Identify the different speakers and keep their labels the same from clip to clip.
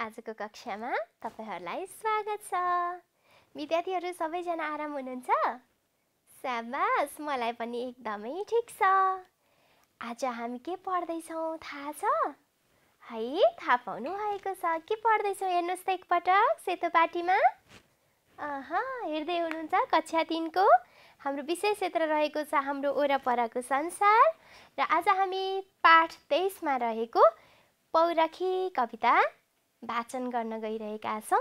Speaker 1: आजको कक्षामा तपाईँहरूलाई स्वागत छ। विद्यार्थीहरू सबैजना आराम हुनुहुन्छ? स्याबास मलाई पनि एकदमै ठिक छ। आज हामी के पढ्दैछौँ थाहा छ? है थाहा पाउनु भएको छ। के पढ्दैछौँ हेर्नुहोस् त एकपटक सेतो पाटीमा। अह हेर्दै हुनुहुन्छ कक्षा तिनको। हाम्रो विषय क्षेत्र रहेको छ हाम्रो वरपरको संसार। र आज हामी पाठ तेइसमा रहेको पौरखी कविता वाचन गर्न गइरहेका छौँ।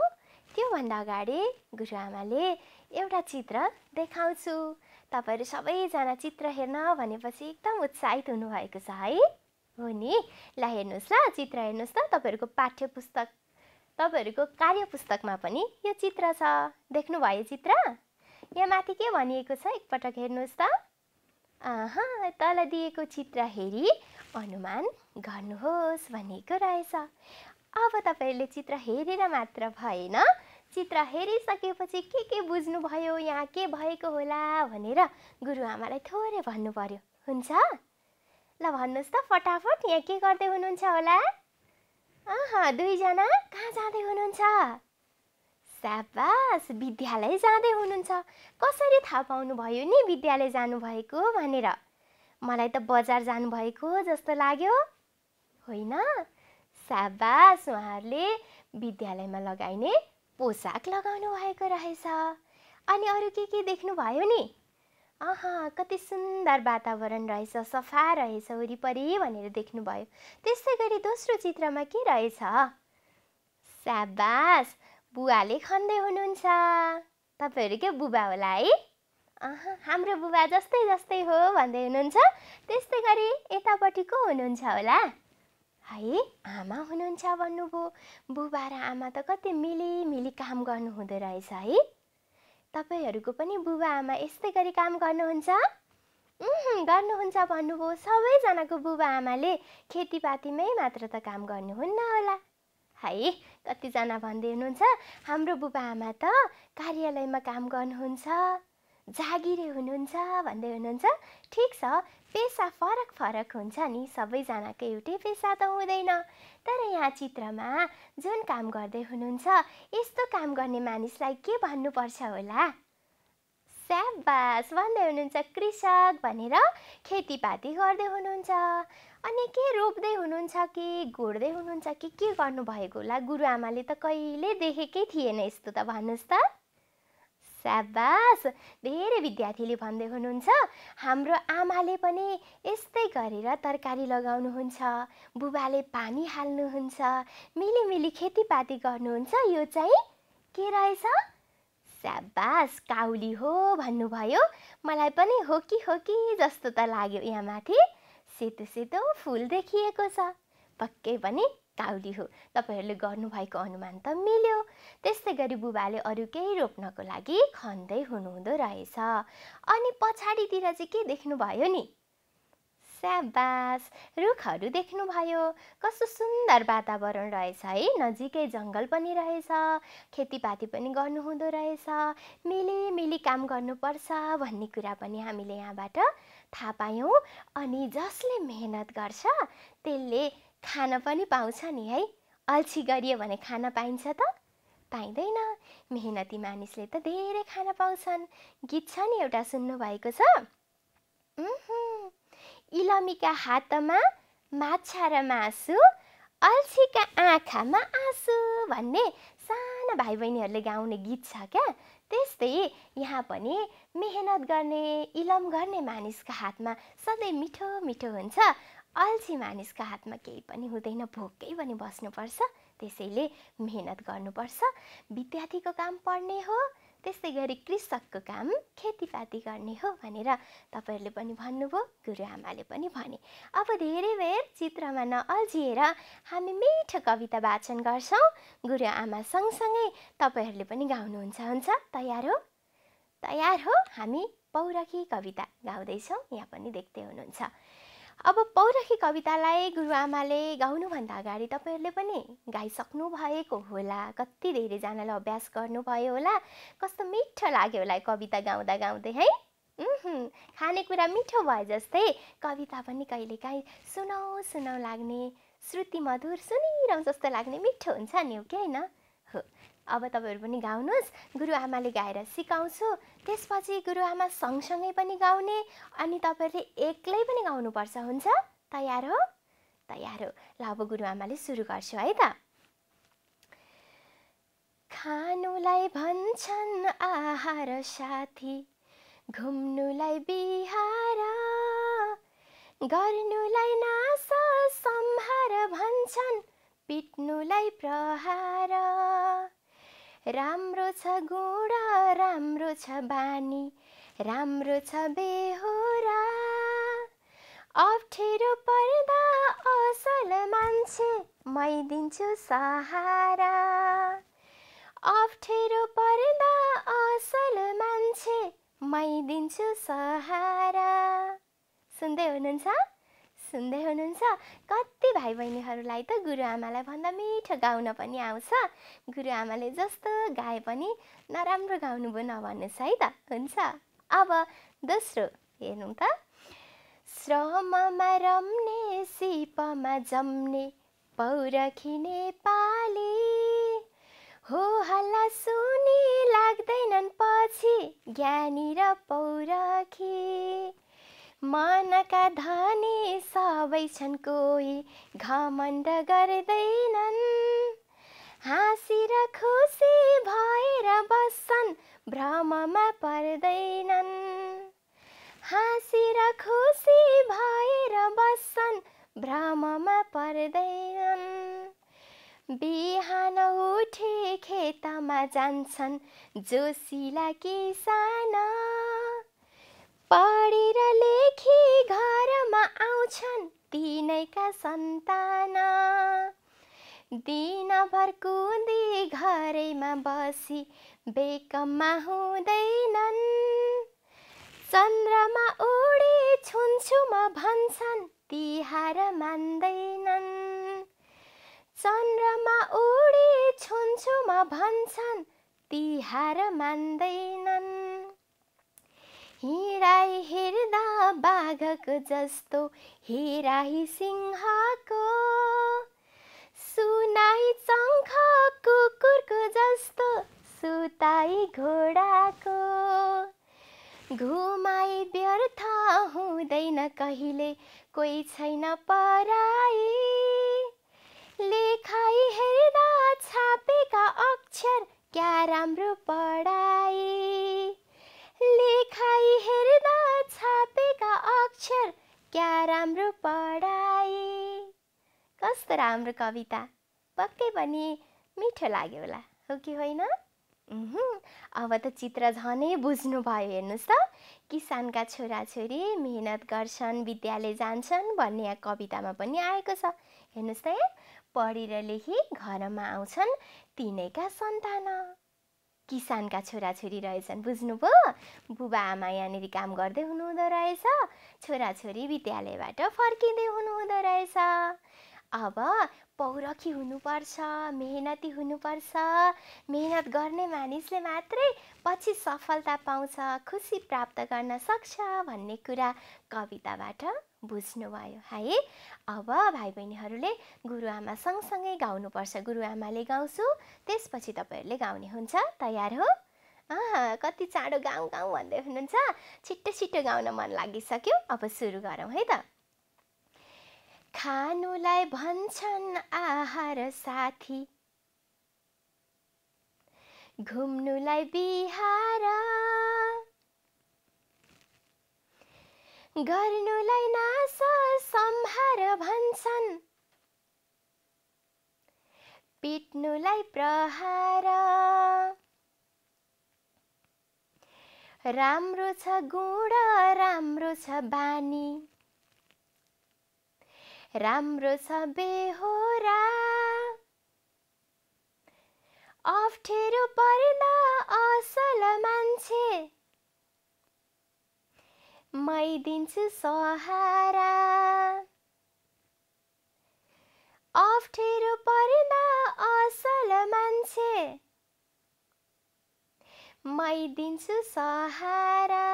Speaker 1: त्योभन्दा अगाडि गुरुआमाले एउटा चित्र देखाउँछु। तपाईँहरू सबैजना चित्र हेर्न भनेपछि एकदम उत्साहित हुनुभएको छ है। हो नि? ल हेर्नुहोस् ल चित्र हेर्नुहोस् त तपाईँहरूको पाठ्य पुस्तक तपाईँहरूको कार्य पुस्तकमा पनि यो चित्र छ। देख्नुभयो चित्र? यहाँ माथि के भनिएको छ? एकपटक हेर्नुहोस् त। अह तल दिएको चित्र हेरी अनुमान गर्नुहोस् भनिएको रहेछ। अब तपाईँहरूले चित्र हेरेर मात्र भएन। चित्र हेरिसकेपछि के के बुझ्नुभयो यहाँ के भएको होला भनेर गुरुआमालाई थोरै भन्नु पर्यो हुन्छ? ल भन्नुहोस् त फटाफट यहाँ के गर्दै हुनुहुन्छ होला? अह दुईजना कहाँ जाँदै हुनुहुन्छ? स्याबास विद्यालय जाँदै हुनुहुन्छ। कसरी थाहा पाउनुभयो नि विद्यालय जानुभएको भनेर? मलाई त बजार जानुभएको जस्तो लाग्यो। होइन? साबास उहाँहरूले विद्यालयमा लगाइने पोसाक लगाउनु भएको रहेछ। अनि अरू के के देख्नुभयो नि? अह कति सुन्दर वातावरण रहेछ सफा रहेछ वरिपरि भनेर देख्नुभयो। त्यस्तै गरी दोस्रो चित्रमा के रहेछ? स्याबास बुवाले खन्दै हुनुहुन्छ। तपाईँहरू के बुबा होला है? अह हाम्रो बुबा जस्तै जस्तै हो भन्दै हुनुहुन्छ। त्यस्तै गरी यतापट्टि को हुनुहुन्छ होला? है? आमा हुनुहुन्छ भन्नुभयो बुबा र आमा त कति मिली मिली काम गर्नु हुँदो रहेछ है? तपाईँहरूको पनि बुबा आमा यस्तै गरी काम गर्नुहुन्छ? गर्नुहुन्छ भन्नुभयो सबैजनाको बुबा आमाले खेतीपातीमै मात्र त काम गर्नुहुन्न होला। है कतिजना भन्दै हुनुहुन्छ हाम्रो बुबा आमा त कार्यालयमा काम गर्नुहुन्छ। जागिरे हुनुहुन्छ भन्दै हुनुहुन्छ। ठिक छ पेसा फरक फरक हुन्छ नि सबैजनाको एउटै पेसा त हुँदैन। तर यहाँ चित्रमा जुन काम गर्दै हुनुहुन्छ यस्तो काम गर्ने मानिसलाई के भन्नुपर्छ होला? स्याबास भन्दै हुनुहुन्छ कृषक भनेर खेतीपाती गर्दै हुनुहुन्छ। अनि के रोप्दै हुनुहुन्छ कि घोड्दै हुनुहुन्छ कि के गर्नुभएको होला? गुरुआमाले त कहिले देखेकै थिएन यस्तो त भन्नुहोस् त। स्याबास धेरै विद्यार्थीले भन्दै हुनुहुन्छ हाम्रो आमाले पनि यस्तै गरेर तरकारी लगाउनुहुन्छ बुबाले पानी हाल्नुहुन्छ मिली मिली खेतीपाती गर्नुहुन्छ यो चाहिँ के रहेछ? स्याबास काउली हो भन्नुभयो। मलाई पनि हो कि हो कि जस्तो त लाग्यो यहाँ माथि सेतो सेतो फुल देखिएको छ। पक्कै पनि काउली हो। तपाईँहरूले गर्नुभएको अनुमान त मिल्यो। त्यस्तै गरी बुबाले अरू केही रोप्नको लागि खन्दै हुनुहुँदो रहेछ। अनि पछाडितिर चाहिँ के देख्नुभयो नि? स्याबास! रुखहरू देख्नुभयो। कस्तो सुन्दर वातावरण रहेछ है। नजिकै जङ्गल पनि रहेछ। खेतीपाती पनि गर्नुहुँदो रहेछ। मिली मिली काम गर्नुपर्छ भन्ने कुरा पनि हामीले यहाँबाट थाहा पायौँ। अनि जसले मेहनत गर्छ त्यसले खान पनि पाउँछ नि है? अल्छी गरियो भने खान पाइन्छ त? पाइँदैन। मेहनती मानिसले त धेरै खान पाउँछन्। गीत छ नि एउटा सुन्नुभएको छ? इलमीका हातमा माछा र मासु अल्छीका आँखामा आँसु भन्ने साना भाइ बहिनीहरूले गाउने गीत छ क्या? त्यस्तै यहाँ पनि मेहनत गर्ने इलम गर्ने मानिसको हातमा सधैँ मिठो मिठो हुन्छ। अल्छी मानिसको हातमा केही पनि हुँदैन भोकै पनि बस्नुपर्छ। त्यसैले मेहनत गर्नुपर्छ। विद्यार्थीको काम पढ्ने हो त्यस्तै गरी कृषकको काम खेतीपाती गर्ने हो भनेर तपाईँहरूले पनि भन्नुभयो गुरुआमाले पनि भने। अब धेरै बेर चित्रमा नअल्झिएर हामी मिठो कविता वाचन गर्छौँ। गुरुआमा सँगसँगै तपाईँहरूले पनि गाउनुहुन्छ हुन्छ? तयार हो? तयार हो? हामी पौरखी कविता गाउँदैछौँ यहाँ पनि देख्दै हुनुहुन्छ। अब पौरखी कवितालाई गुरुआमाले गाउनुभन्दा अगाडि तपाईँहरूले पनि गाइसक्नु भएको होला। कति धेरैजनाले अभ्यास गर्नुभयो होला। कस्तो मिठो लाग्यो होला कविता गाउँदा गाउँदै है? खानेकुरा मिठो भए जस्तै। कविता पनि कहिलेकाहीँ सुनाउ सुनाउ लाग्ने श्रुति मधुर सुनिरहँ जस्तो लाग्ने मिठो हुन्छ नि हो कि होइन? अब तपाईँहरू पनि गाउनुहोस्। गुरुआमाले गाएर सिकाउँछु। त्यसपछि गुरुआमा सँगसँगै पनि गाउने अनि तपाईँहरूले एक्लै पनि गाउनुपर्छ। हुन्छ? तयार हो? तयार हो। ल अब गुरुआमाले सुरु गर्छु है त। खानुलाई भन्छन् आहार साथी घुम्नुलाई बिहार गर्नुलाई नास सम्हार भन्छन् पिट्नुलाई प्रहार। राम्रो छ गुण राम्रो छ बानी राम्रो छ बेहोरा। अप्ठ्यारो पर्दा असल मान्छे मै दिन्छु सहारा। अप्ठ्यारो पर्दा असल मान्छे मै दिन्छु सहारा। सुन्दै हुनुहुन्छ? सुन्दै हुनुहुन्छ। कति भाइ बहिनीहरूलाई त गुरुआमालाई भन्दा मिठो गाउन पनि आउँछ। गुरुआमाले जस्तो गाए पनि नराम्रो गाउनु भयो नभन्नुहोस् है त हुन्छ? अब दोस्रो हेर्नु त। श्रममा रम्ने सिपमा जम्ने पौरखी पाली। हो हल्ला सुनि लाग्दैनन् पछि ज्ञानी र पौरखी। मनका धनी सबै छन् कोही घमण्ड गर्दैनन्। हाँसी र खुसी भएर बस्छन् भ्रममा पर्दैनन्। हाँसी र खुसी भएर बस्छन् भ्रममा पर्दैनन्। बिहान उठे खेतमा जान्छन् जोसिला किसान पढेर लेखी घरमा आउँछन् तिनैका सन्तान। दिनभर कुदी घरैमा बसी बेकममा हुँदैनन्। चन्द्रमा उडी छुन्छुमा भन्छन् तिहार मान्दैनन्। चन्द्रमा उडी छुन्छुमा भन्छन् तिहार मान्दैनन्। हिँडाइ हेर्दा बाघको जस्तो हिराही सिंहको। सुनाइ चङ्ख कुकुरको जस्तो सुताई घोडाको। घुमाई व्यर्थ हुँदैन कहिले कोही छैन पराई। लेखाइ हेर्दा छापेका अक्षर क्या राम्रो पढाइ लेखाइ हेर्दा छापेका अक्षर क्या राम्रो पढाइ कस्तो राम्रो कविता। पक्कै पनि मिठो लाग्यो होला हो कि होइन? अब त चित्र झनै बुझ्नुभयो हेर्नुहोस् त। किसानका छोराछोरी मेहनत गर्छन् विद्यालय जान्छन् भन्ने यहाँ कवितामा पनि आएको छ। हेर्नुहोस् त यहाँ पढेर लेखी घरमा आउँछन् तिनैका सन्तान। किसानका छोराछोरी रहेछन्। बुझ्नुभयो? बुबा आमा यहाँनिर काम गर्दै हुनुहुँदो रहेछ छोराछोरी विद्यालयबाट फर्किँदै हुनुहुँदो रहेछ। अब पौरखी हुनुपर्छ मेहनती हुनुपर्छ मेहनत गर्ने मानिसले मात्रै पछि सफलता पाउँछ खुसी प्राप्त गर्न सक्छ भन्ने कुरा कविताबाट बुझ्नुभयो है? अब भाइ बहिनीहरूले गुरुआमा सँगसँगै गाउनुपर्छ। गुरुआमाले गाउँछु त्यसपछि तपाईँहरूले गाउने हुन्छ। तयार हो? कति चाँडो गाउँ गाउँ भन्दै हुनुहुन्छ। छिट्टो छिट्टो गाउन मन लागिसक्यो। अब सुरु गरौँ है त? खानुलाई भन्छन् आहार साथी। घुम्नुलाई बिहार। गर्नुलाई नास सम्हार भन्छन्। पिट्नुलाई प्रहार। राम्रो छ गुण राम्रो छ बानी। राम्रो छ बेहोरा। अप्ठ्यारो पर्दा असल मान्छे। मै दिन्छु सहारा। अप्ठ्यारो पर्दा असल मान्छे। मै दिन्छु सहारा।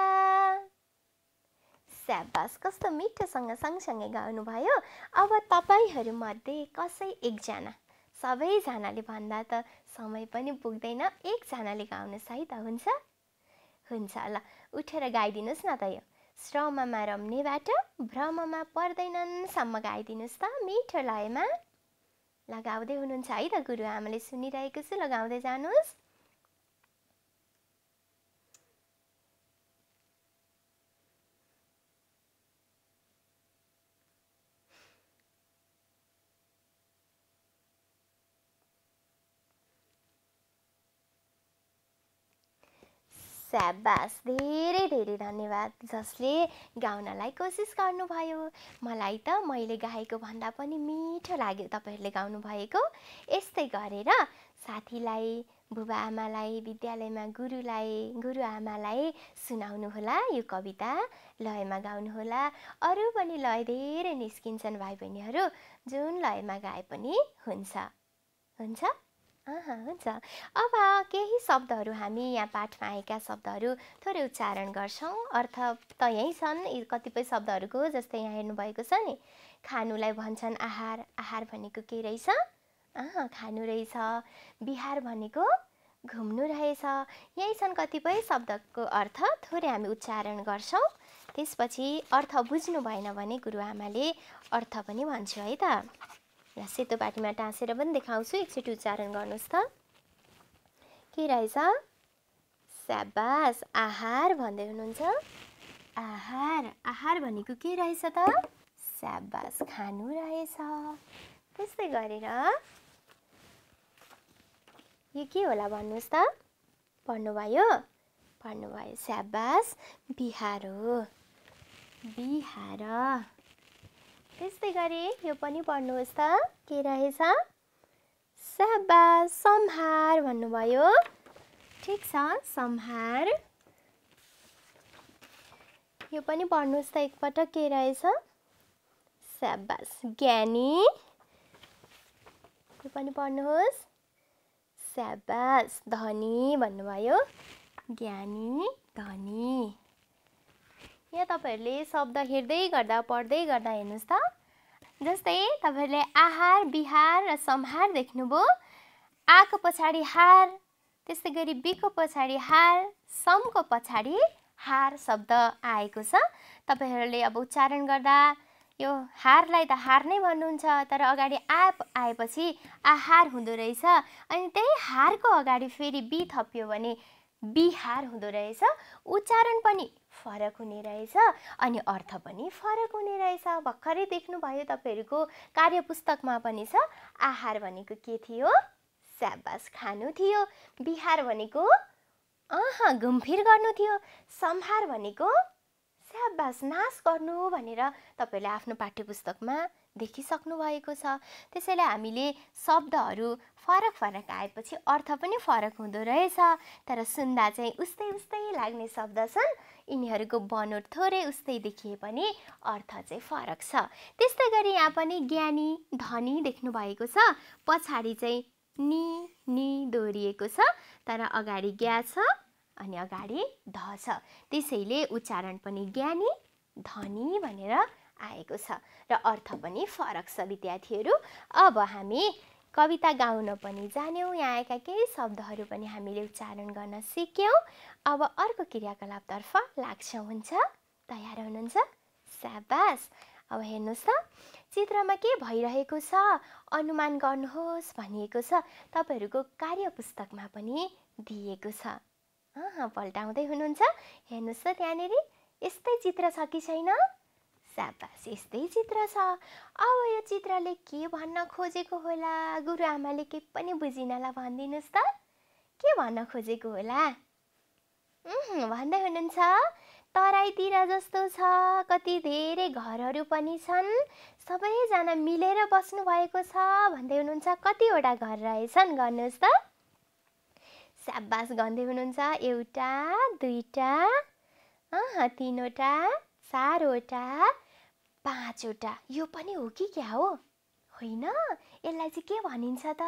Speaker 1: स्याबास कस्तो मिठोसँग सँगसँगै गाउनुभयो। अब तपाईँहरूमध्ये कसै एकजना? सबैजनाले भन्दा त समय पनि पुग्दैन। एकजनाले गाउनुहोस् है त हुन्छ? हुन्छ ल उठेर गाइदिनुहोस् न त यो। श्रममा रम्नेबाट भ्रममा पर्दैनन्सम्म गाइदिनुहोस् त मिठो लयमा। लगाउँदै हुनुहुन्छ है त गुरुआमाले सुनिरहेको छु लगाउँदै जानुहोस्। स्याबास धेरै धेरै धन्यवाद जसले गाउनलाई कोसिस गर्नुभयो। मलाई त मैले गाएको भन्दा पनि मिठो लाग्यो तपाईँहरूले गाउनु भएको यस्तै गरेर साथीलाई बुबा आमालाई विद्यालयमा गुरुलाई गुरुआमालाई सुनाउनुहोला। यो कविता लयमा गाउनुहोला। अरू पनि लय धेरै निस्किन्छन् भाइ बहिनीहरू जुन लयमा गाए पनि हुन्छ। हुन्छ? हुन्छ। अब केही शब्दहरू हामी यहाँ पाठमा आएका शब्दहरू थोरै उच्चारण गर्छौँ। अर्थ त यहीँ छन् कतिपय शब्दहरूको जस्तै यहाँ हेर्नुभएको छ नि। खानुलाई भन्छन् आहार आहार भनेको के रहेछ? अँ खानु रहेछ। बिहार भनेको घुम्नु रहेछ। यहीँ छन् कतिपय शब्दको अर्थ थोरै हामी उच्चारण गर्छौँ। त्यसपछि अर्थ बुझ्नु भएन भने गुरुआमाले अर्थ पनि भन्छु है त। ल सेतो पाटीमा टाँसेर पनि देखाउँछु। एकचोटि उच्चारण गर्नुहोस् त। के रहेछ? स्याबास आहार भन्दै हुनुहुन्छ। आहार आहार भनेको के रहेछ त? स्याबास खानु रहेछ। त्यस्तै गरेर यो के होला भन्नुहोस् त? पढ्नुभयो पढ्नुभयो स्याबास बिहार हो। बिहार। त्यस्तै गरी यो पनि पढ्नुहोस् त। के रहेछ? साबा सम्हार भन्नुभयो। ठिक छ सम्हार। यो पनि पढ्नुहोस् त एकपटक के रहेछ? स्याबास ज्ञानी। यो पनि पढ्नुहोस्। स्याबास धनी भन्नुभयो। ज्ञानी धनी। यहाँ तपाईँहरूले शब्द हेर्दै गर्दा पढ्दै गर्दा हेर्नुहोस् त। जस्तै तपाईँहरूले आहार बिहार र सम्हार देख्नुभयो। आको पछाडि हार त्यस्तै गरी बिको पछाडि हार समको पछाडि हार शब्द आएको छ। तपाईँहरूले अब उच्चारण गर्दा यो हारलाई त हार नै भन्नुहुन्छ तर अगाडि आ आएपछि आहार हुँदो रहेछ। अनि त्यही हारको अगाडि फेरि बी थपियो भने बिहार हुँदो रहेछ। उच्चारण पनि फरक हुने रहेछ। अनि अर्थ पनि फरक हुने रहेछ। भर्खरै देख्नुभयो तपाईँहरूको कार्यपुस्तकमा पनि छ। आहार भनेको के थियो? स्याबास खानु थियो। बिहार भनेको अह घुमफिर गर्नु थियो। सम्हार भनेको स्याबास नाश गर्नु भनेर तपाईँहरूले आफ्नो पाठ्यपुस्तकमा देखिसक्नु भएको छ। त्यसैले हामीले शब्दहरू फरक फरक आएपछि अर्थ पनि फरक हुँदो रहेछ। तर सुन्दा चाहिँ उस्तै उस्तै लाग्ने शब्द छन्। यिनीहरूको बनोट थोरै उस्तै देखिए पनि अर्थ चाहिँ फरक छ। त्यस्तै गरी यहाँ पनि ज्ञानी धनी देख्नु भएको छ। पछाडि चाहिँ नि नि दोहोरिएको छ। तर अगाडि ग्या छ अनि अगाडि ध छ। त्यसैले उच्चारण पनि ज्ञानी धनी भनेर आएको छ। र अर्थ पनि फरक छ विद्यार्थीहरू। अब हामी कविता गाउन पनि जान्यौँ यहाँ आएका केही शब्दहरू पनि हामीले उच्चारण गर्न सिक्यौँ। अब अर्को क्रियाकलापतर्फ लाग्छौँ हुन्छ? तयार हुनुहुन्छ? स्याबास अब हेर्नुहोस् त चित्रमा के भइरहेको छ? अनुमान गर्नुहोस् भनिएको छ। तपाईँहरूको कार्यपुस्तकमा पनि दिएको छ। पल्टाउँदै हुनुहुन्छ। हेर्नुहोस् त त्यहाँनिर यस्तै चित्र छ कि छैन? स्याबास यस्तै चित्र छ। अब यो चित्रले के भन्न खोजेको होला? गुरुआमाले के पनि बुझिनला भनिदिनुहोस् त। के भन्न खोजेको होला? भन्दै हुनुहुन्छ। तराईतिर जस्तो छ कति धेरै घरहरू पनि छन्। सबैजना मिलेर बस्नु भएको छ भन्दै हुनुहुन्छ। कतिवटा घर रहेछन् गर्नुहोस् त। स्याबास भन्दै हुनुहुन्छ एउटा दुईवटा तिनवटा चारवटा पाँचवटा। यो पनि हो कि क्या हो? होइन? यसलाई चाहिँ के भनिन्छ त?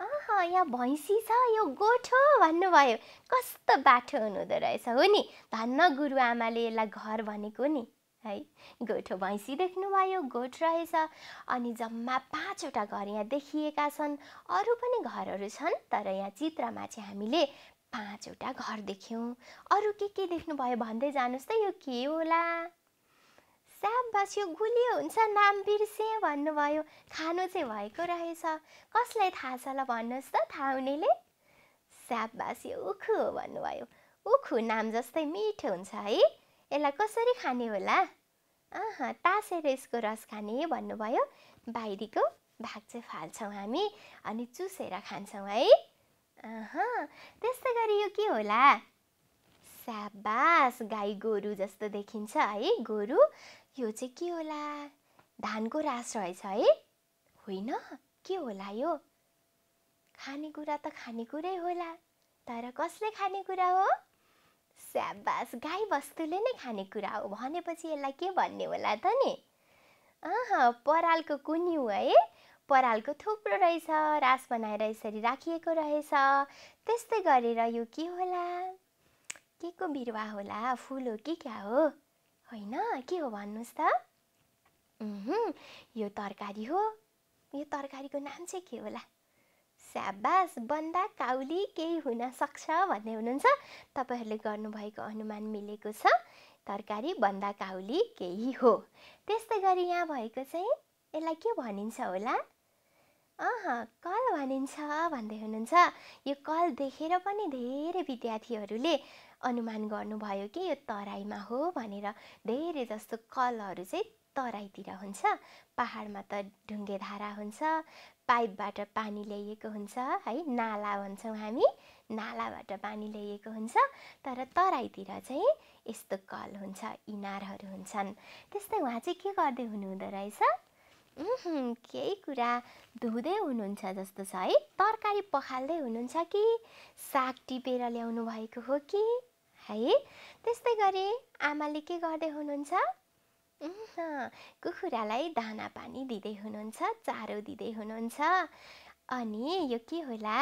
Speaker 1: अह यहाँ भैँसी छ यो गोठो भन्नुभयो। कस्तो बाठो हुनुहुँदो रहेछ हो नि? धन्न गुरुआमाले यसलाई घर भनेको नि है? गोठो भैँसी देख्नुभयो गोठ रहेछ। अनि जम्मा पाँचवटा घर यहाँ देखिएका छन्। अरू पनि घरहरू छन् तर यहाँ चित्रमा चाहिँ हामीले पाँचवटा घर देख्यौँ। अरू के के देख्नुभयो भन्दै जानुहोस् त यो के होला? स्याबास यो गुलियो हुन्छ नाम बिर्से भन्नुभयो खानु चाहिँ भएको रहेछ कसलाई थाहा छ ल भन्नुहोस् त थाहा हुनेले स्याबास यो उखु हो भन्नुभयो उखु नाम जस्तै मिठो हुन्छ है यसलाई कसरी खाने होला अह तासेर यसको रस खाने भन्नुभयो बाहिरीको भाग चाहिँ फाल्छौँ हामी अनि चुसेर खान्छौँ है अह त्यस्तै गरी यो के होला स्याबास गाई गोरु जस्तो देखिन्छ है गोरु यो चाहिँ के होला? धानको रास रहेछ है। होइन? के होला यो? खानेकुरा त खानेकुरै होला तर कसले खानेकुरा हो? स्याबास गाई बस्तुले नै खानेकुरा हो। भनेपछि यसलाई के भन्ने होला त नि? अह परालको कुन्यु है। परालको थुप्रो रहेछ रास बनाएर यसरी राखिएको रहेछ। त्यस्तै गरेर यो के होला? के को बिरुवा होला? फुल हो कि क्या हो? होइन के हो भन्नुहोस् त? यो तरकारी हो। यो तरकारीको नाम चाहिँ के होला? स्याबास बन्दा काउली केही हुन सक्छ भन्ने हुनुहुन्छ। तपाईँहरूले गर्नुभएको अनुमान मिलेको छ। तरकारी बन्दा काउली केही हो। त्यस्तै गरी यहाँ भएको चाहिँ यसलाई के भनिन्छ होला? अह कल भनिन्छ भन्दै हुनुहुन्छ। यो कल देखेर पनि धेरै विद्यार्थीहरूले अनुमान गर्नुभयो कि यो तराईमा हो भनेर धेरै जस्तो कलहरू चाहिँ तराईतिर हुन्छ। पहाडमा त ढुङ्गे धारा हुन्छ पाइपबाट पानी ल्याइएको हुन्छ है नाला भन्छौँ हामी नालाबाट पानी ल्याइएको हुन्छ तर तराईतिर चाहिँ यस्तो कल हुन्छ इनारहरू हुन्छन्। त्यस्तै उहाँ चाहिँ के गर्दै हुनुहुँदो रहेछ? केही कुरा धुँदै हुनुहुन्छ जस्तो छ है। तरकारी पखाल्दै हुनुहुन्छ कि? साग टिपेर ल्याउनु भएको हो कि? है। त्यस्तै गरी आमाले के गर्दै हुनुहुन्छ? कुखुरालाई दाना पानी दिँदै हुनुहुन्छ चारो दिँदै हुनुहुन्छ। अनि यो के होला?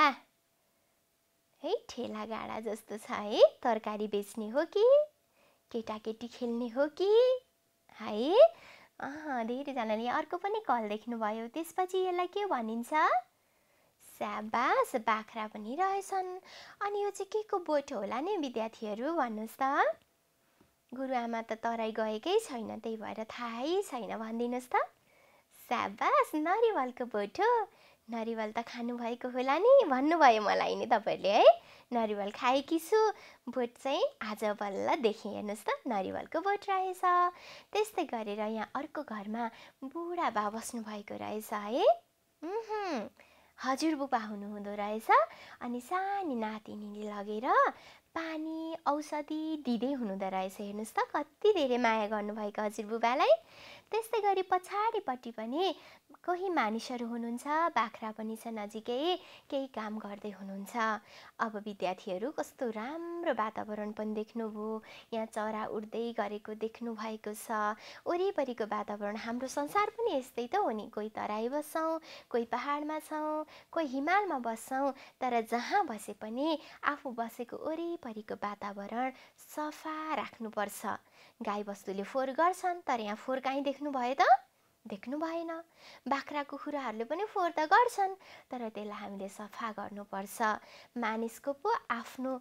Speaker 1: है ठेला गाडा जस्तो छ है। तरकारी बेच्ने हो कि? केटाकेटी खेल्ने हो कि? है? अँ धेरैजनाले अर्को पनि कल देख्नुभयो। त्यसपछि यसलाई के भनिन्छ? स्याबास बाख्रा पनि रहेछन्। अनि यो चाहिँ के को बोट होला नि विद्यार्थीहरू भन्नुहोस् त। गुरुआमा त तराई गएकै छैन त्यही भएर थाहै छैन भनिदिनुहोस् त। स्याबास नरिवलको बोटो नरिवल त खानुभएको होला नि भन्नुभयो मलाई नि तपाईँहरूले है। नरिवल खाएकी छु। बोट चाहिँ आज बल्ल देखेँ हेर्नुहोस् त नरिवलको बोट रहेछ। त्यस्तै गरेर यहाँ अर्को घरमा बुढा बा बस्नुभएको रहेछ है। हजुरबुबा हुनुहुँदो रहेछ। अनि सानी नातिनीले लगेर पानी औषधि दिँदै हुनुहुँदो रहेछ। हेर्नुहोस् त कति धेरै माया गर्नुभएको हजुरबुबालाई। त्यस्तै गरी पछाडिपट्टि पनि कोही मानिसहरू हुनुहुन्छ बाख्रा पनि छ नजिकै केही काम गर्दै हुनुहुन्छ। अब विद्यार्थीहरू कस्तो राम्रो वातावरण पनि देख्नुभयो। यहाँ चरा उड्दै गरेको देख्नु भएको छ। वरिपरिको वातावरण हाम्रो संसार पनि यस्तै त हो नि। कोही तराई बस्छौँ कोही पहाडमा छौँ कोही हिमालमा बस्छौँ तर जहाँ बसे पनि आफू बसेको वरिपरिको वातावरण सफा राख्नुपर्छ। गाईबस्तुले फोहोर गर्छन् तर यहाँ फोहोर काहीँ देख्नुभयो त देख्नु भएन। बाख्रा कुखुराहरूले पनि फोहोर त गर्छन् तर त्यसलाई हामीले सफा गर्नुपर्छ। मानिसको पो आफ्नो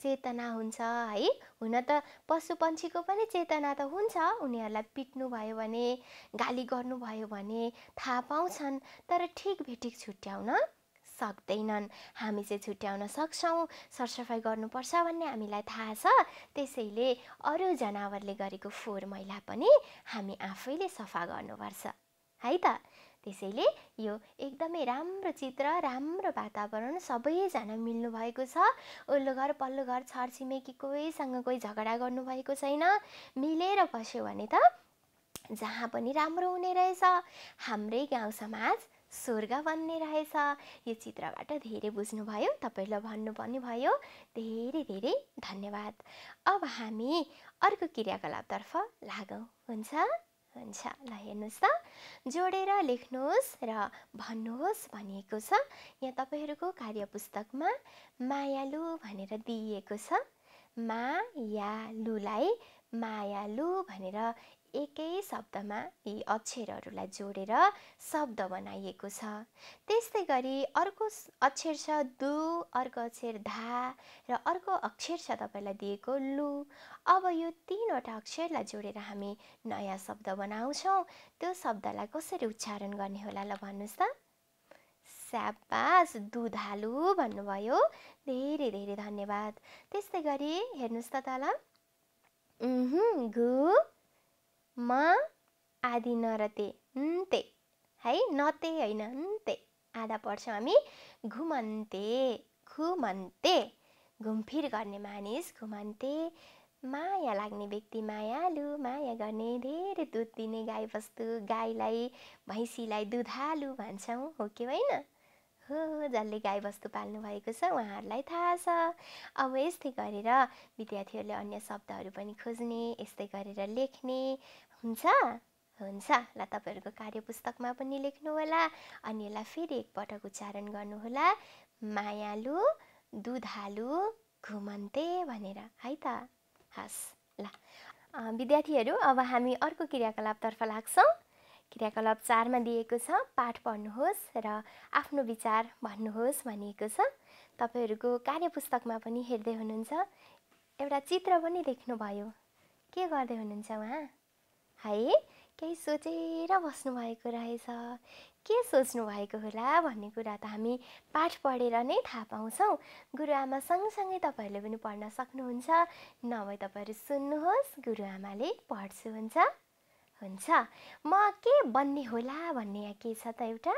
Speaker 1: चेतना हुन्छ है? हुन त पशु पन्छीको पनि चेतना त हुन्छ। उनीहरूलाई पिट्नु भयो भने गाली गर्नुभयो भने थाहा पाउँछन् तर ठिक भेटिक छुट्याउन सक्दैनन्। हामी चाहिँ छुट्याउन सक्छौँ सरसफाइ गर्नुपर्छ भन्ने हामीलाई थाहा छ। त्यसैले अरू जनावरले गरेको फोहोर मैला पनि हामी आफैले सफा गर्नुपर्छ। है त? त्यसैले यो एकदमै राम्रो चित्र राम्रो वातावरण सबैजना मिल्नुभएको छ। ओल्लो घर पल्लो घर छरछिमेकी कोहीसँग कोही झगडा गर्नुभएको छैन। मिलेर बस्यो भने त जहाँ पनि राम्रो हुने रहेछ। हाम्रै गाउँ समाज स्वर्ग बन्ने रहेछ। यो चित्रबाट धेरै बुझ्नुभयो तपाईँलाई भन्नु पनि भयो। धेरै धेरै धन्यवाद। अब हामी अर्को क्रियाकलापतर्फ लागौँ हुन्छ। हुन्छ ल हेर्नुहोस् त। जोडेर लेख्नुहोस् र भन्नुहोस् भनिएको छ। यहाँ तपाईँहरूको कार्य पुस्तकमा मायालु भनेर दिइएको छ। मायालुलाई मायालु भनेर एकै शब्दमा यी अक्षरहरूलाई जोडेर शब्द बनाइएको छ। त्यस्तै गरी अर्को अक्षर छ दु अर्को अक्षर धा र अर्को अक्षर छ तपाईँलाई दिएको लु। अब यो तिनवटा अक्षरलाई जोडेर हामी नयाँ शब्द बनाउँछौँ। त्यो शब्दलाई कसरी उच्चारण गर्ने होला ल भन्नुहोस् त। स्याबास दुधालु भन्नुभयो। धेरै धेरै धन्यवाद। त्यस्तै गरी हेर्नुहोस् त तल। गु म आदि नरते ते है नते होइन ते। आधा पढ्छौँ हामी। घुमन्ते घुमन्ते। घुमफिर गर्ने मानिस घुमन्ते। माया लाग्ने व्यक्ति मायालु माया गर्ने धेरै दुध दिने गाईबस्तु गाईलाई भैँसीलाई दुधालु भन्छौँ हो कि होइन? हो जसले पाल्नु भएको छ उहाँहरूलाई थाहा छ। अब यस्तै गरेर विद्यार्थीहरूले अन्य शब्दहरू पनि खोज्ने यस्तै गरेर लेख्ने हुन्छ? हुन्छ। ल तपाईँहरूको कार्यपुस्तकमा पनि लेख्नु होला अनि यसलाई फेरि एकपटक उच्चारण गर्नुहोला। मायालु दुधालु घुमन्ते भनेर। है त? हस् ल। विद्यार्थीहरू अब हामी अर्को क्रियाकलापतर्फ लाग्छौँ। क्रियाकलाप चारमा दिएको छ पाठ पढ्नुहोस् र आफ्नो विचार भन्नुहोस् भनिएको छ। तपाईँहरूको कार्यपुस्तकमा पनि हेर्दै हुनुहुन्छ। एउटा चित्र पनि देख्नुभयो के गर्दै हुनुहुन्छ उहाँ है। केही सोचेर बस्नुभएको रहेछ। के सोच्नु भएको होला भन्ने कुरा त हामी पाठ पढेर नै थाहा पाउँछौँ। गुरुआमा सँगसँगै तपाईँहरूले पनि पढ्न सक्नुहुन्छ। नभए तपाईँहरू सुन्नुहोस् गुरुआमाले पढ्छु हुन्छ। म के बन्ने होला भन्ने यहाँ के छ त एउटा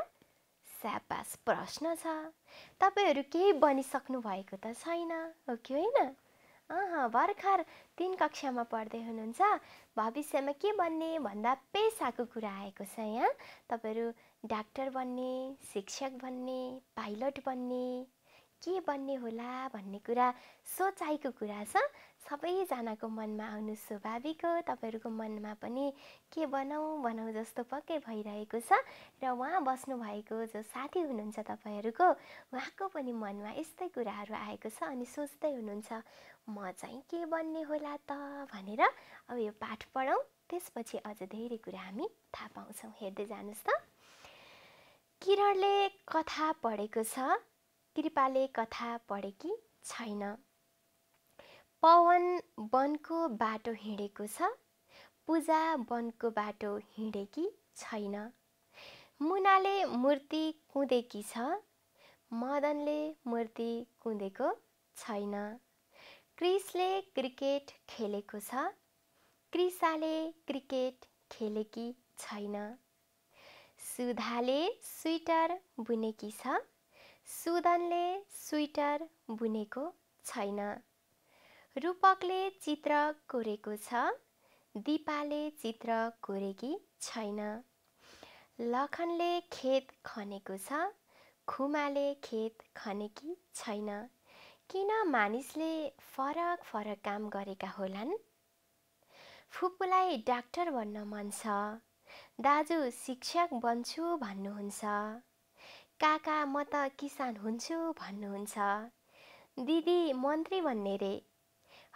Speaker 1: स्यापास प्रश्न छ। तपाईँहरू केही बनिसक्नु भएको त छैन हो कि होइन? भर्खर तिन कक्षामा पढ्दै हुनुहुन्छ। भविष्यमा के बन्ने भन्दा पेसाको कुरा आएको छ यहाँ। तपाईँहरू डाक्टर बन्ने शिक्षक बन्ने पाइलट बन्ने के बन्ने होला भन्ने कुरा सोचाइको कुरा छ। सबैजनाको मनमा आउनु स्वाभाविक हो। तपाईँहरूको मनमा पनि के बनाऊ बनाऊ जस्तो पक्कै भइरहेको छ। र उहाँ बस्नुभएको जो साथी हुनुहुन्छ तपाईँहरूको उहाँको पनि मनमा यस्तै कुराहरू आएको छ अनि सोच्दै हुनुहुन्छ। म चाहिँ के बन्ने होला त? भनेर अब यो पाठ पढौँ। त्यसपछि अझ धेरै कुरा हामी थाहा पाउँछौँ। हेर्दै जानुहोस् त। किरणले कथा पढेको छ। कृपाले कथा पढेकी छैन? पवन वनको बाटो हिँडेको छ। पूजा वनको बाटो हिँडेकी छैन? मुनाले मूर्ति कुँदेकी छ? मदनले मूर्ति कुँदेको छैन? क्रिसले क्रिकेट खेलेको छ? क्रिसाले क्रिकेट खेलेकी छैन। सुधाले स्वेटर बुनेकी छ? सुदनले स्वेटर बुनेको छैन। रूपकले चित्र कोरेको छ? दिपाले चित्र कोरेकी छैन। लखनले खेत खनेको छ? खुमाले खेत खनेकी छैन। किन मानिसले फरक फरक काम गरेका होलान्? फुपूलाई डाक्टर बन्न मन छ दाजु शिक्षक बन्छु भन्नुहुन्छ काका म त किसान हुन्छु भन्नुहुन्छ दिदी मन्त्री भन्ने रे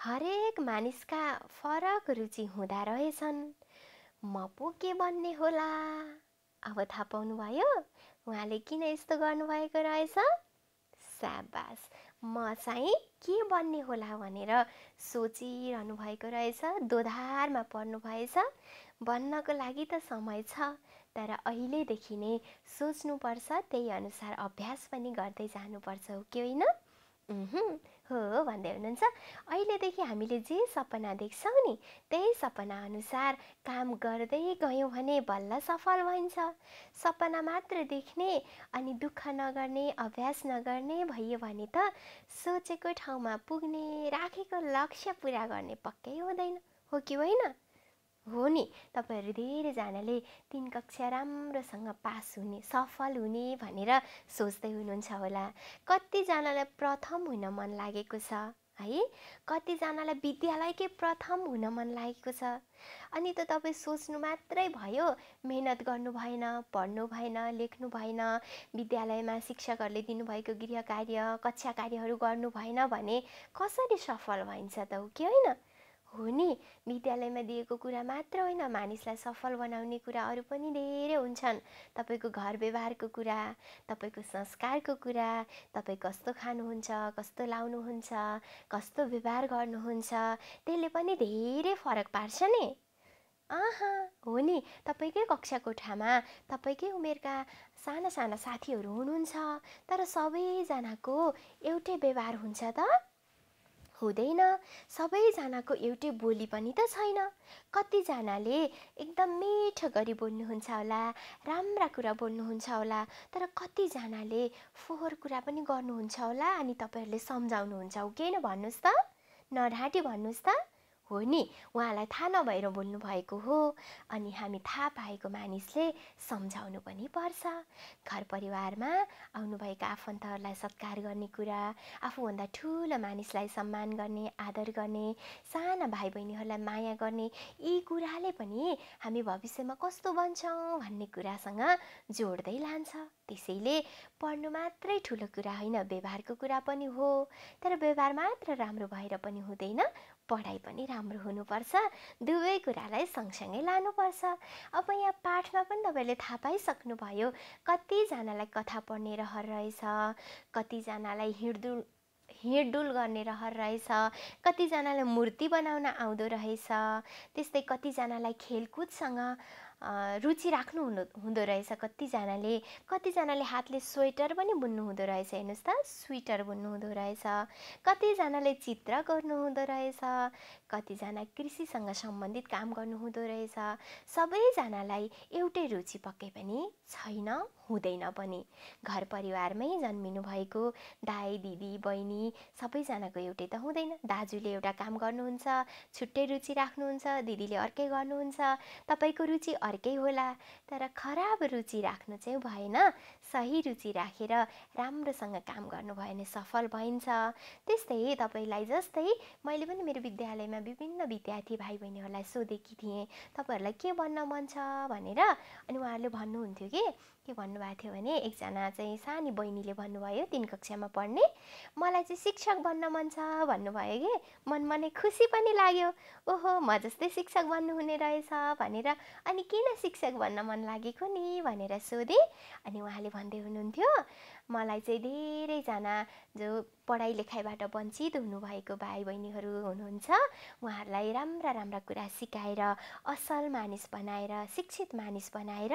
Speaker 1: हरेक मानिसका फरक रुचि हुँदा रहेछन्। म पो के भन्ने होला? अब थाहा पाउनुभयो उहाँले किन यस्तो गर्नुभएको रहेछ? स्याबास म चाहिँ के बन्ने होला भनेर सोचिरहनु भएको रहेछ दोधारमा पर्नु भएछ। बन्नको लागि त समय छ तर अहिलेदेखि नै सोच्नुपर्छ त्यही अनुसार अभ्यास पनि गर्दै जानुपर्छ हो कि होइन? हो भन्दै हुनुहुन्छ। अहिलेदेखि हामीले जे सपना देख्छौँ नि त्यही सपना अनुसार काम गर्दै गयौँ भने बल्ल सफल भइन्छ। सपना मात्र देख्ने अनि दुःख नगर्ने अभ्यास नगर्ने भयो भने त सोचेको ठाउँमा पुग्ने राखेको लक्ष्य पुरा गर्ने पक्कै हुँदैन हो कि होइन? हो नि। तपाईँहरू धेरैजनाले तिन कक्षा राम्रोसँग पास हुने सफल हुने भनेर सोच्दै हुनुहुन्छ होला। कतिजनालाई प्रथम हुन मन लागेको छ? है? कतिजनालाई विद्यालयकै प्रथम हुन मन लागेको छ? अनि त तपाईँ सोच्नु मात्रै भयो मेहनत गर्नु भएन पढ्नु भएन लेख्नु भएन विद्यालयमा शिक्षकहरूले दिनुभएको गृह कार्य कक्षा कार्यहरू गर्नु भएन भने कसरी सफल भइन्छ त हो कि होइन? हो नि विद्यालयमा दिएको कुरा मात्र होइन मानिसलाई सफल बनाउने कुरा अरू पनि धेरै हुन्छन्। तपाईँको घर व्यवहारको कुरा तपाईँको संस्कारको कुरा तपाईँ कस्तो खानुहुन्छ कस्तो लाउनुहुन्छ कस्तो व्यवहार गर्नुहुन्छ त्यसले पनि धेरै फरक पार्छ नि। आहा हो नि तपाईँकै कक्षा कोठामा तपाईँकै उमेरका साना साना साथीहरू हुनुहुन्छ तर सबैजनाको एउटै व्यवहार हुन्छ त। हुँदैन। सबैजनाको एउटै बोली पनि त छैन। कतिजनाले एकदम मिठो गरी बोल्नुहुन्छ होला राम्रा कुरा बोल्नुहुन्छ होला तर कतिजनाले फोहोर कुरा पनि गर्नुहुन्छ होला अनि तपाईँहरूले सम्झाउनुहुन्छ हो। किन भन्नुहोस् त। नढाँटी भन्नुहोस् त। हो नि उहाँलाई थाहा नभएर बोल्नुभएको हो अनि हामी थाहा पाएको मानिसले सम्झाउनु पनि पर्छ। घर परिवारमा आउनुभएका आफन्तहरूलाई सत्कार गर्ने कुरा आफूभन्दा ठुलो मानिसलाई सम्मान गर्ने आदर गर्ने साना भाइ बहिनीहरूलाई माया गर्ने यी कुराले पनि हामी भविष्यमा कस्तो बन्छौँ भन्ने कुरासँग जोड्दै लान्छ। त्यसैले पढ्नु मात्रै ठुलो कुरा होइन व्यवहारको कुरा पनि हो। तर व्यवहार मात्र राम्रो भएर पनि हुँदैन पढाइ पनि राम्रो हुनुपर्छ दुवै कुरालाई सँगसँगै लानुपर्छ। अब यहाँ पाठमा पनि तपाईँले थाहा पाइसक्नुभयो कतिजनालाई कथा पढ्ने रहर रहेछ कतिजनालाई हिँडडुल हिँडडुल गर्ने रहर रहेछ कतिजनालाई मूर्ति बनाउन आउँदो रहेछ त्यस्तै कतिजनालाई खेलकुदसँग रुचि राख्नु हुनु हुँदो रहेछ कतिजनाले। कतिजनाले हातले स्वेटर पनि बुन्नु हुँदो रहेछ हेर्नुहोस् त स्वेटर बुन्नु हुँदो रहेछ। कतिजनाले चित्र गर्नु हुँदो रहेछ। कतिजना कृषिसँग सम्बन्धित काम गर्नु हुँदो रहेछ। सबैजनालाई एउटै रुचि पक्कै पनि छैन हुँदैन पनि। घर परिवारमै जन्मिनु भएको दाई दिदी बहिनी सबैजनाको एउटै त हुँदैन। दाजुले एउटा काम गर्नुहुन्छ छुट्टै रुचि राख्नुहुन्छ दिदीले अर्कै गर्नुहुन्छ। तपाईँको रुचि अर्कै होला तर खराब रुचि राख्नु चाहिँ भएन। सही रुचि राखेर राम्रोसँग काम गर्नुभयो भने सफल भइन्छ। त्यस्तै तपाईँलाई जस्तै मैले पनि मेरो विद्यालयमा विभिन्न विद्यार्थी भाइ बहिनीहरूलाई सोधेकी थिएँ। तपाईँहरूलाई के बन्न मन छ भनेर अनि उहाँहरूले भन्नुहुन्थ्यो कि के भन्नुभएको थियो भने एकजना चाहिँ सानी बहिनीले भन्नुभयो तिन कक्षामा पढ्ने। मलाई चाहिँ शिक्षक बन्न मन छ भन्नुभयो कि। मनमा नै खुसी पनि लाग्यो। ओहो म जस्तै शिक्षक बन्नुहुने रहेछ भनेर अनि किन शिक्षक बन्न मन लागेको नि भनेर सोधेँ। अनि उहाँले भन्दै हुनुहुन्थ्यो मलाई चाहिँ धेरैजना जो पढाइ लेखाइबाट वञ्चित हुनुभएको भाइ बहिनीहरू हुनुहुन्छ उहाँहरूलाई राम्रा राम्रा कुरा सिकाएर असल मानिस बनाएर शिक्षित मानिस बनाएर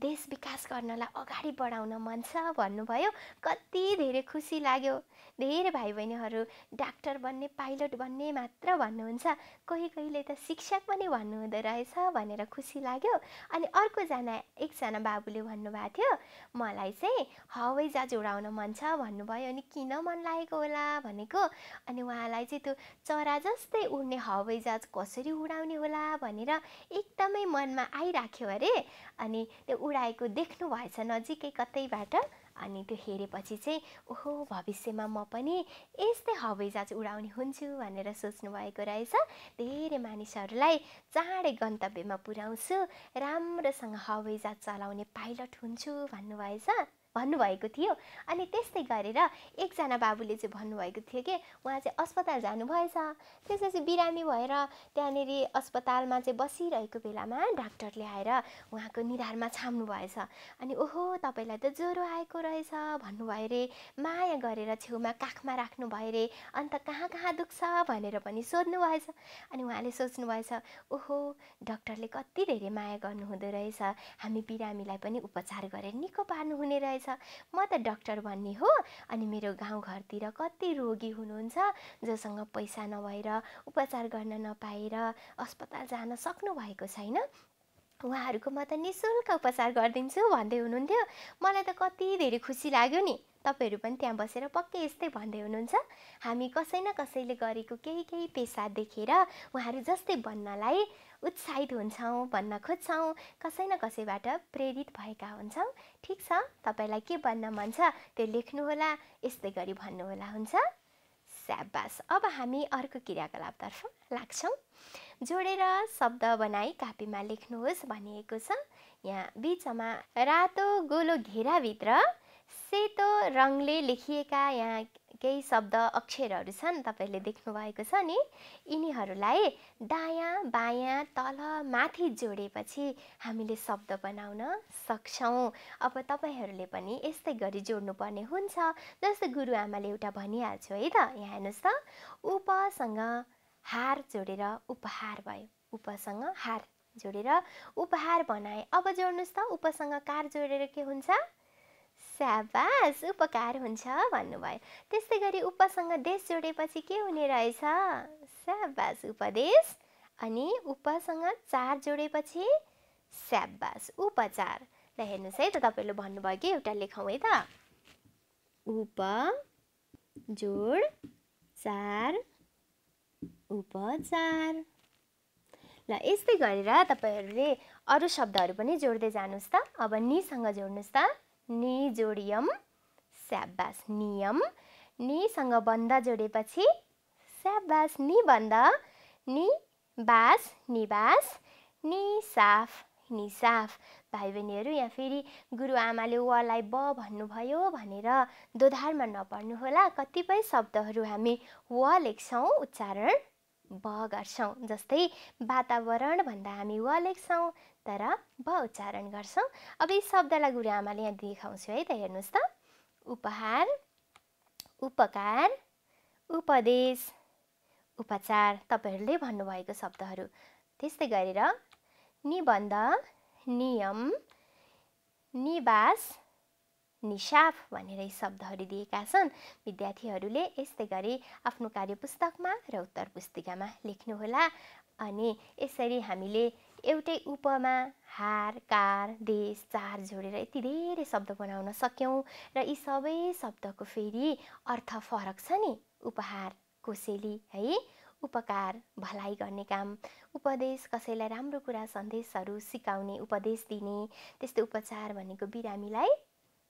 Speaker 1: देश विकास गर्नलाई अगाडि बढाउन मन छ भन्नुभयो। कति धेरै खुसी लाग्यो। धेरै भाइ बहिनीहरू डाक्टर बन्ने पाइलट बन्ने मात्र भन्नुहुन्छ। कोही कोहीले त शिक्षक पनि भन्नुहुँदो रहेछ भनेर खुसी लाग्यो। अनि अर्कोजना एकजना बाबुले भन्नुभएको थियो मलाई चाहिँ हवाईजहाज उडाउन मन छ भन्नुभयो। अनि किन मन लागेको होला भनेको? अनि उहाँलाई चाहिँ त्यो चरा जस्तै उड्ने हवाईजहाज कसरी उडाउने होला भनेर एकदमै मनमा आइराख्यो अरे। अनि त्यो उडाएको देख्नु भएछ नजिकै कतैबाट। अनि त्यो हेरेपछि चाहिँ ओहो भविष्यमा म पनि यस्तै हवाईजहाज उडाउने हुन्छु भनेर सोच्नु भएको रहेछ। धेरै मानिसहरूलाई चाँडै गन्तव्यमा पुर्याउँछु राम्रोसँग हवाईजहाज चलाउने पाइलट हुन्छु भन्नुभएछ। भन्नुभएको थियो। अनि त्यस्तै गरेर एकजना बाबुले चाहिँ भन्नुभएको थियो कि उहाँ चाहिँ अस्पताल जानुभएछ। त्यसपछि बिरामी भएर त्यहाँनिर अस्पतालमा चाहिँ बसिरहेको बेलामा डाक्टरले आएर उहाँको निधारमा छाम्नु भएछ अनि ओहो तपाईँलाई त ज्वरो आएको रहेछ। भन्नुभयो अरे माया गरेर छेउमा काखमा राख्नु भयो अरे अन्त कहाँ कहाँ दुख्छ? भनेर पनि सोध्नु भएछ अनि उहाँले सोच्नु भएछ ओहो डक्टरले कति धेरै माया गर्नुहुँदो रहेछ। हामी बिरामीलाई पनि उपचार गरेर निको पार्नुहुने रहेछ। म त डक्टर भन्ने हो अनि मेरो गाउँघरतिर कति रोगी हुनुहुन्छ जोसँग पैसा नभएर उपचार गर्न नपाएर अस्पताल जान सक्नु भएको छैन उहाँहरूको म त नि शुल्क उपचार गरिदिन्छु भन्दै हुनुहुन्थ्यो। मलाई त कति धेरै खुसी लाग्यो नि तपाईँहरू पनि त्यहाँ बसेर पक्कै यस्तै भन्दै हुनुहुन्छ। हामी कसै न कसैले गरेको केही केही पेसा देखेर उहाँहरू जस्तै बन्नलाई उत्साहित हुन्छौँ भन्न खोज्छौँ कसै न कसैबाट प्रेरित भएका हुन्छौँ। ठिक छ? तपाईँलाई के भन्न मन छ? त्यो लेख्नुहोला यस्तै गरी भन्नुहोला हुन्छ? स्याबास। अब हामी अर्को क्रियाकलापतर्फ लाग्छौँ। जोडेर शब्द बनाई कापीमा लेख्नुहोस् भनिएको छ। यहाँ बिचमा रातो गोलो घेराभित्र सेतो रङले लेखिएका यहाँ केही शब्द अक्षरहरू छन् तपाईँहरूले देख्नुभएको छ नि। यिनीहरूलाई दायाँ बायाँ तल माथि जोडेपछि हामीले शब्द बनाउन सक्छौँ। अब तपाईँहरूले पनि यस्तै गरी जोड्नुपर्ने हुन्छ जस्तो गुरुआमाले एउटा भनिहाल्छु है त यहाँ हेर्नुहोस् त। उपसँग हार जोडेर उपहार भयो। उपसँग हार जोडेर उपहार बनाए। अब जोड्नुहोस् त उपसँग कार जोडेर के हुन्छ? स्याबास उपकार हुन्छ भन्नुभयो। त्यस्तै गरी उपसँग देश जोडेपछि के हुने रहेछ? स्याबास उपदेश अनि उपसँग चार जोडेपछि स्याबास उपचार। ल हेर्नुहोस् है त तपाईँहरूले भन्नुभयो कि एउटा लेखौँ है त। उप जोड चार उपचार। ल यस्तै गरेर तपाईँहरूले अरू शब्दहरू पनि जोड्दै जानुहोस् त। अब निसँग जोड्नुहोस् त। निजोडियम स्याबास नियम। निसँग बन्द जोडेपछि स्याबास निबन्ध निबास निवास निसाफ निसाफ। भाइ बहिनीहरू यहाँ फेरि गुरुआमाले वलाई ब भन्नुभयो भनेर दोधारमा नपर्नु होला कतिपय शब्दहरू हामी व लेख्छौँ। उच्चारण ब गर्छौँ जस्तै वातावरण भन्दा हामी व लेख्छौँ तर ब उच्चारण गर्छौँ। अब यी शब्दलाई गुरुआमाले यहाँ देखाउँछु है त हेर्नुहोस् त। उपहार उपकार उपदेश उपचार तपाईँहरूले भन्नुभएको शब्दहरू। त्यस्तै गरेर निबन्ध नियम निवास निसाफ भनेर यी शब्दहरू दिएका छन्। विद्यार्थीहरूले यस्तै गरी आफ्नो कार्यपुस्तकमा र उत्तर पुस्तिकामा लेख्नुहोला अनि यसरी हामीले एउटै उपमा हार कार देश चार जोडेर यति धेरै शब्द बनाउन सक्यौँ र यी सबै शब्दको फेरि अर्थ फरक छ नि। उपहार कोसेली है? उपकार भलाइ गर्ने काम। उपदेश कसैलाई राम्रो कुरा सन्देशहरू सिकाउने उपदेश दिने त्यस्तै उपचार भनेको बिरामीलाई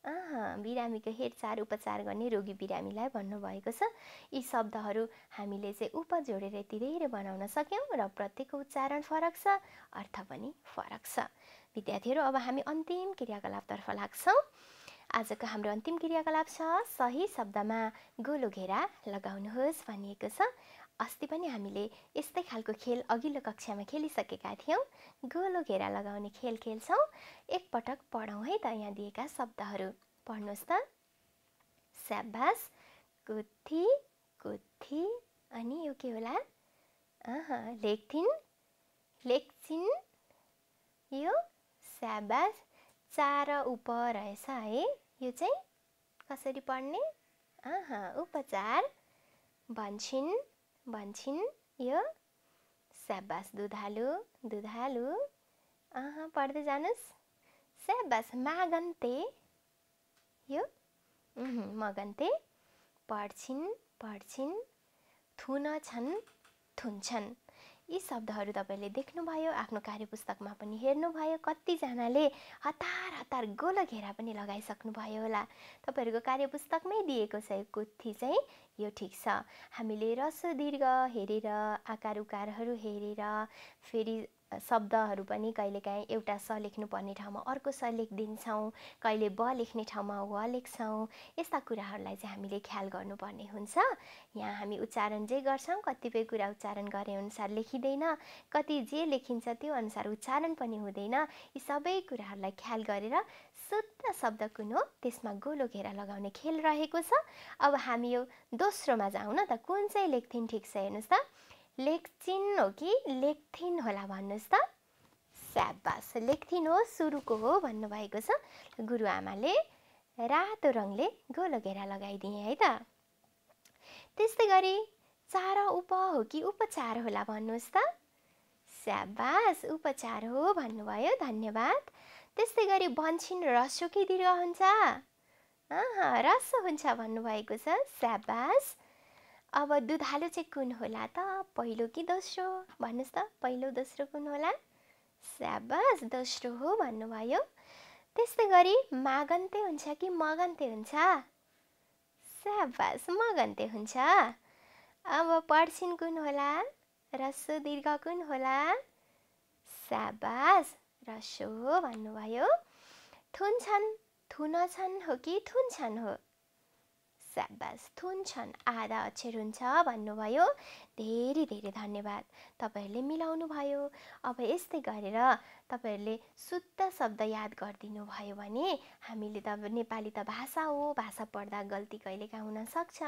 Speaker 1: बिरामीको हेरचाह उपचार गर्ने रोगी बिरामीलाई भन्नुभएको छ। यी शब्दहरू हामीले चाहिँ उप जोडेर यति धेरै बनाउन सक्यौँ र प्रत्येकको उच्चारण फरक छ अर्थ पनि फरक छ। विद्यार्थीहरू अब हामी अन्तिम क्रियाकलापतर्फ लाग्छौँ। आजको हाम्रो अन्तिम क्रियाकलाप छ सही शब्दमा गोलो घेरा लगाउनुहोस् भनिएको छ। अस्ति पनि हामीले यस्तै खालको खेल अघिल्लो कक्षामा खेलिसकेका थियौँ। गोलो घेरा लगाउने खेल खेल्छौँ। एकपटक पढौँ है त यहाँ दिएका शब्दहरू। पढ्नुहोस् त। स्याबास कुथी कुथी अनि यो के होला? लेख्थिन् लेख्छिन् यो स्याबास चार उप रहेछ है। यो चाहिँ कसरी पढ्ने? उपचार भन्छन् भन्छन् यो स्याबास दुधालु दुधालु। अह पढ्दै जानुहोस् स्याबास मागन्ते यो मगन्ते। पढ्छिन् पढ्छिन्। थुन छन् थुन्छन् यी शब्दहरू तपाईँले देख्नुभयो आफ्नो कार्यपुस्तकमा पनि हेर्नुभयो कतिजनाले हतार हतार गोलो घेरा पनि लगाइसक्नुभयो होला। तपाईँहरूको कार्यपुस्तकमै दिएको छ यो कुथी चाहिँ यो ठिक छ। हामीले रसो दीर्घ हेरेर आकार उकारहरू हेरेर फेरि शब्दहरू पनि कहिलेकाहीँ एउटा स लेख्नुपर्ने ठाउँमा अर्को स लेखिदिन्छौँ कहिले ब लेख्ने ठाउँमा व लेख्छौँ यस्ता कुराहरूलाई चाहिँ हामीले ख्याल गर्नुपर्ने हुन्छ। यहाँ हामी उच्चारण जे गर्छौँ कतिपय कुरा उच्चारण गरे अनुसार लेखिँदैन कति जे लेखिन्छ त्यो अनुसार उच्चारण पनि हुँदैन। यी सबै कुराहरूलाई ख्याल गरेर शुद्ध शब्द कुन हो त्यसमा गोलो घेरा लगाउने खेल रहेको छ। अब हामी यो दोस्रोमा जाउँ न त कुन चाहिँ लेख्थिन् ठिक छ हेर्नुहोस् त। लेख्छिन् हो कि लेख्थिन् होला भन्नुहोस् त। स्याबास। लेख्थिन् हो सुरुको हो भन्नुभएको छ। गुरुआमाले रातो रङले गोलो घेरा लगाइदिएँ है त। त्यस्तै गरी चार उप हो कि उपचार होला भन्नुहोस् त। स्याबास उपचार हो भन्नुभयो धन्यवाद। त्यस्तै गरी बन्छिन् रसो कि दीर्घ हुन्छ? रस हुन्छ भन्नुभएको छ। स्याबास अब दुधालो चाहिँ कुन होला त? पहिलो कि दोस्रो? भन्नुहोस् त पहिलो दोस्रो कुन होला? स्याबास दोस्रो हो भन्नुभयो। त्यस्तै गरी मागन्ते हुन्छ कि मगन्ते हुन्छ? स्याबास मगन्ते हुन्छ। अब पढ्छिन् कुन होला? रस्व दीर्घ कुन होला? स्याबास रसो भन्नुभयो। थुन छन् थुन छन् हो कि थुन छन् हो? स्याबास थुन छन्। आधा अक्षर हुन्छ भन्नुभयो। धेरै धेरै धन्यवाद। तपाईँहरूले मिलाउनु भयो अब यस्तै गरेर तपाईँहरूले शुद्ध शब्द याद गरिदिनु भयो भने हामीले त नेपाली त भाषा हो। भाषा पढ्दा गल्ती कहिलेकाहीँ हुनसक्छ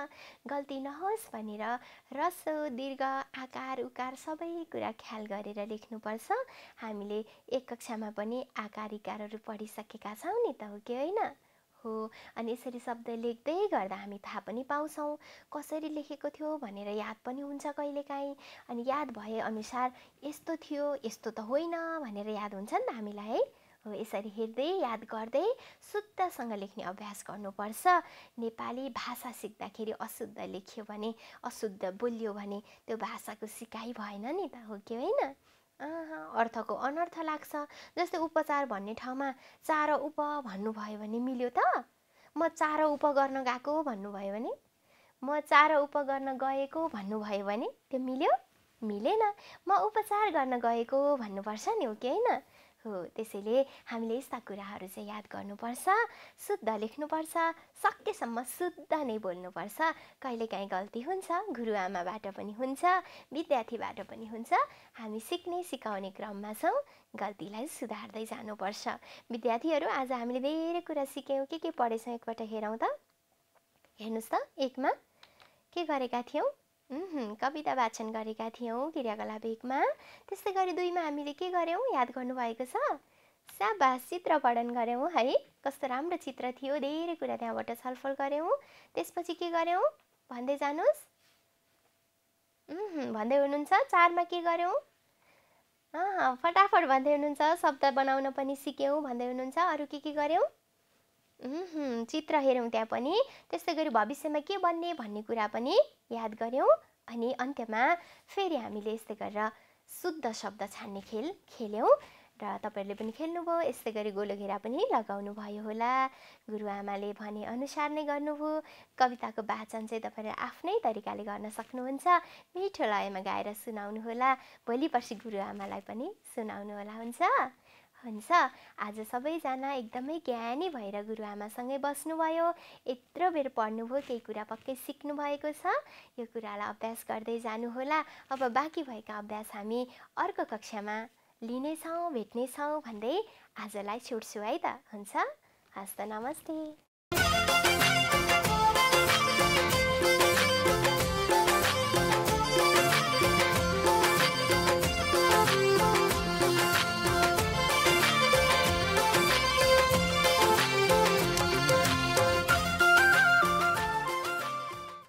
Speaker 1: गल्ती नहोस् भनेर रस दीर्घ आकार उकार सबै कुरा ख्याल गरेर लेख्नुपर्छ। हामीले एक कक्षामा पनि आकार इकारहरू पढिसकेका छौँ नि त हो कि होइन? हो अनि यसरी शब्द लेख्दै गर्दा हामी थाहा पनि पाउँछौँ कसरी लेखेको थियो भनेर याद पनि हुन्छ कहिलेकाहीँ। अनि याद भए अनुसार यस्तो थियो यस्तो त होइन भनेर याद हुन्छ नि त हामीलाई है? हो यसरी हेर्दै याद गर्दै शुद्धसँग लेख्ने अभ्यास गर्नुपर्छ। नेपाली भाषा सिक्दाखेरि अशुद्ध लेख्यो भने अशुद्ध बोलियो भने त्यो भाषाको सिकाइ भएन नि त हो कि होइन? अर्थको अनर्थ लाग्छ। जस्तै उपचार भन्ने ठाउँमा चार उप भन्नुभयो भने मिल्यो त। म चार उप गर्न गएको भन्नुभयो भने? म चार उप गर्न गएको भन्नुभयो भने त्यो मिल्यो? मिलेन। म उपचार गर्न गएको भन्नुपर्छ नि हो कि होइन? हो त्यसैले हामीले यस्ता कुराहरू चाहिँ याद गर्नुपर्छ शुद्ध लेख्नुपर्छ सकेसम्म शुद्ध नै बोल्नुपर्छ। कहिलेकाहीँ गल्ती हुन्छ गुरुआमाबाट पनि हुन्छ विद्यार्थीबाट पनि हुन्छ। हामी सिक्ने सिकाउने क्रममा छौँ गल्तीलाई सुधार्दै जानुपर्छ। विद्यार्थीहरू आज हामीले धेरै कुरा सिक्यौँ। के के पढेछौँ? एकपल्ट हेरौँ त। हेर्नुहोस् त एकमा के गरेका थियौँ? कविता वाचन गरेका थियौँ क्रियाकलाप एकमा। त्यस्तै गरी दुईमा हामीले के गऱ्यौँ? याद गर्नुभएको छ? स्याबास चित्र पठन गऱ्यौँ है। कस्तो राम्रो चित्र थियो। धेरै कुरा त्यहाँबाट छलफल गऱ्यौँ। त्यसपछि के गऱ्यौँ? भन्दै जानुहोस्। भन्दै हुनुहुन्छ। चारमा के गऱ्यौँ? फटाफट भन्दै हुनुहुन्छ। शब्द बनाउन पनि सिक्यौँ। भन्दै हुनुहुन्छ। अरू के के गऱ्यौँ? चित्र हेऱ्यौँ त्यहाँ पनि। त्यस्तै गरी भविष्यमा के बन्ने भन्ने कुरा पनि याद गऱ्यौँ। अनि अन्त्यमा फेरि हामीले यस्तै गरेर शुद्ध शब्द छान्ने खेल खेल्यौँ। र तपाईँहरूले पनि खेल्नुभयो यस्तै गरी गोलो घेरा पनि लगाउनु भयो होला। गुरुआमाले भने अनुसार नै गर्नुभयो। कविताको वाचन चाहिँ तपाईँले आफ्नै तरिकाले गर्न सक्नुहुन्छ। मिठो लयमा गाएर सुनाउनु होला। भोलि पर्सि गुरुआमालाई पनि सुनाउनु होला हुन्छ। हुन्छ। आज सबैजना एकदमै ज्ञानी भएर गुरुआमासँगै बस्नुभयो। यत्रो बेर पढ्नुभयो केही कुरा पक्कै सिक्नु भएको छ। यो कुरालाई अभ्यास गर्दै जानुहोला। अब बाँकी भएका अभ्यास हामी अर्को कक्षामा लिनेछौँ भेट्नेछौँ भन्दै आजलाई छुट्छु है त। हुन्छ? हस् त नमस्ते।